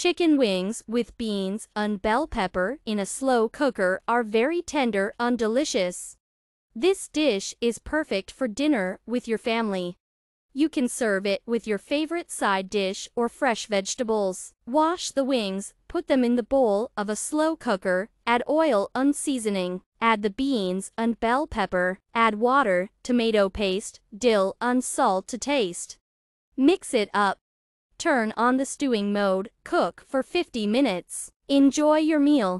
Chicken wings with beans and bell pepper in a slow cooker are very tender and delicious. This dish is perfect for dinner with your family. You can serve it with your favorite side dish or fresh vegetables. Wash the wings, put them in the bowl of a slow cooker, add oil and seasoning, add the beans and bell pepper, add water, tomato paste, dill and salt to taste. Mix it up. Turn on the stewing mode, cook for 50 minutes. Enjoy your meal.